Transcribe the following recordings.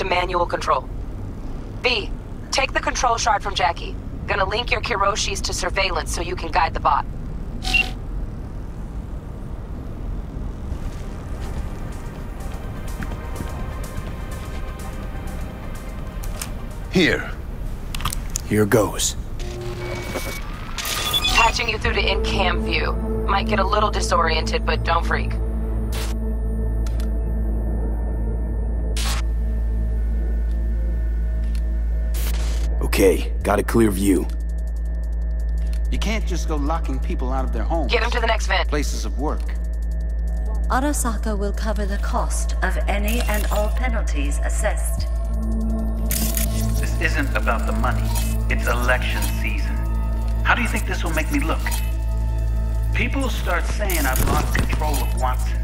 to manual control. B, take the control shard from Jackie. Gonna link your Kiroshis to surveillance so you can guide the bot. Here. Here goes. Patching you through to in-cam view. Might get a little disoriented, but don't freak. Okay, got a clear view. You can't just go locking people out of their homes. Get them to the next vent. Places of work. Arasaka will cover the cost of any and all penalties assessed. This isn't about the money. It's election season. How do you think this will make me look? People start saying I've lost control of Watson.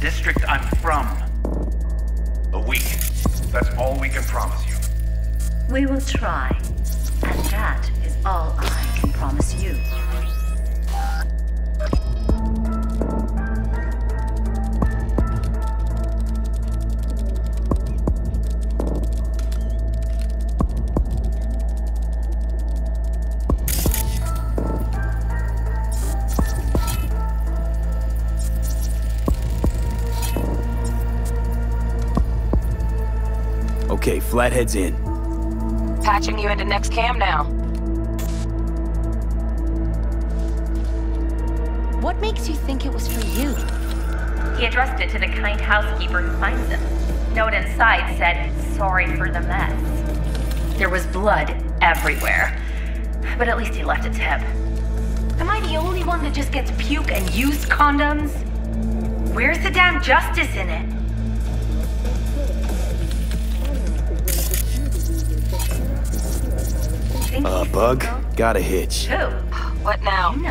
District I'm from. A week. That's all we can promise you. We will try, and that is all I can promise you. Okay, Flathead's in. Patching you into next cam now. What makes you think it was for you? He addressed it to the kind housekeeper who finds him. Note inside said, sorry for the mess. There was blood everywhere. But at least he left a tip. Am I the only one that just gets puke and used condoms? Where's the damn justice in it? Bug, got a hitch. Who? What now? You know.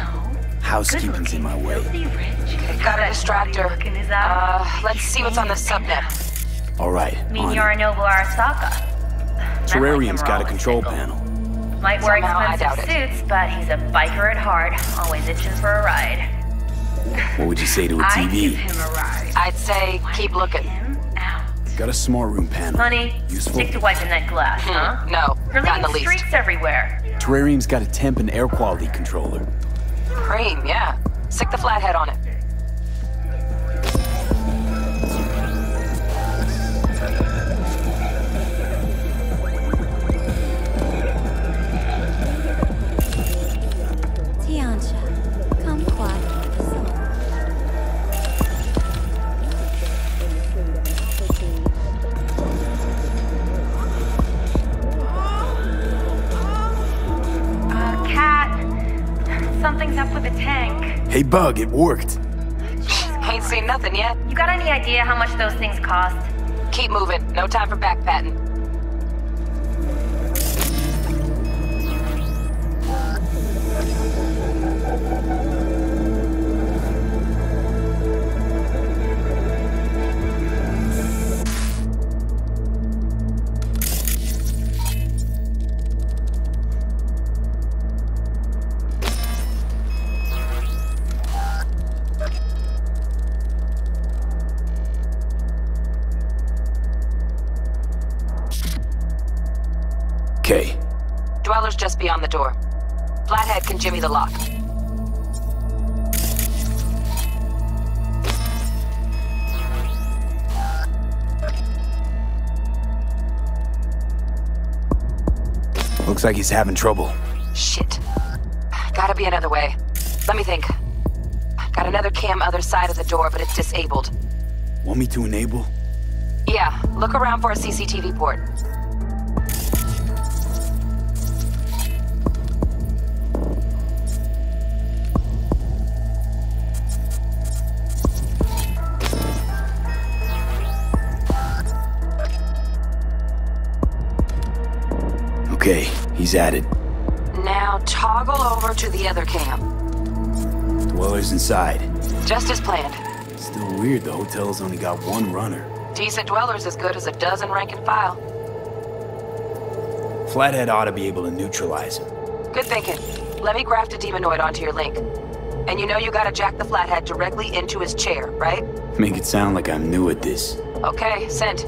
Housekeeping's in my way. Filthy rich. Gotta distract her. Looking is out. Uh, let's see what's on the subnet. All right, Mean on it. Yorinobu Arasaka. Terrarium's got a control panel. panel. Might wear Somehow expensive suits, but he's a biker at heart, always itching for a ride. What would you say to a I give TV? him a ride. I'd say keep looking. Out. Got a small room panel. Honey, Useful. stick to wiping that glass, huh? No, You're not in the leaving least. streaks everywhere. Terrarium's got a temp and air quality controller. Cream, yeah. Stick the flathead on it. Something's up with the tank. Hey, Bug, it worked. Ain't seen nothing yet. You got any idea how much those things cost? Keep moving. No time for back Okay, Dweller's just beyond the door. Flathead can jimmy the lock. looks like he's having trouble. Shit. Gotta be another way. Let me think. Got another cam other side of the door, but it's disabled. Want me to enable? Yeah, look around for a CCTV port. He's at it. Now toggle over to the other camp. Dweller's inside. Just as planned. Still weird the hotel's only got one runner. Decent dweller's as good as a dozen rank and file. Flathead ought to be able to neutralize him. Good thinking. Let me graft a demonoid onto your link. And you know you gotta jack the flathead directly into his chair, right? Make it sound like I'm new at this. Okay, sent.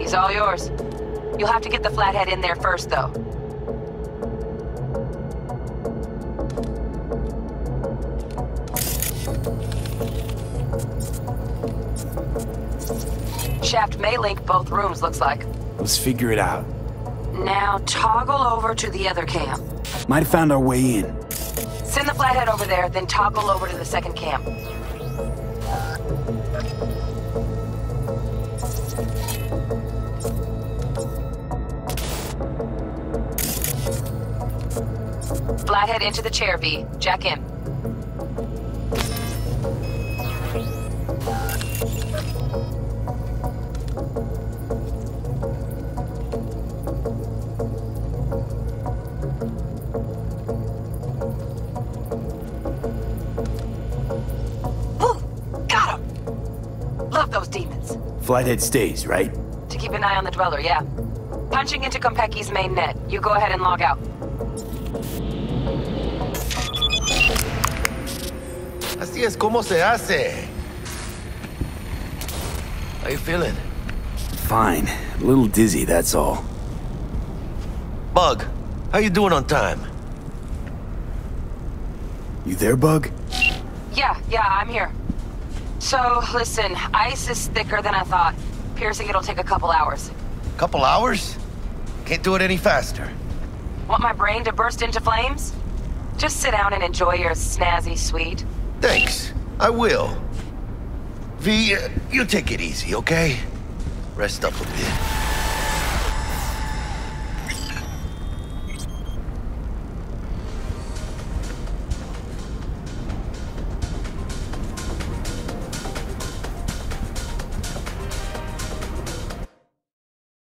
He's all yours. You'll have to get the flathead in there first, though. Shaft may link both rooms, looks like. Let's figure it out. Now toggle over to the other camp. Might have found our way in. Send the flathead over there, then toggle over to the second camp. Flathead into the chair, V. Jack in. Him! Those demons. Flathead stays, right? To keep an eye on the Dweller, yeah. Punching into Konpeki's main net. You go ahead and log out. Así es como se hace. How you feeling? Fine. A little dizzy, that's all. Bug, how you doing on time? You there, Bug? Yeah, yeah, I'm here. So, listen, ice is thicker than I thought. Piercing it'll take a couple hours. Couple hours? Can't do it any faster. Want my brain to burst into flames? Just sit down and enjoy your snazzy suite. Thanks. I will. V, uh, you take it easy, okay? Rest up a bit.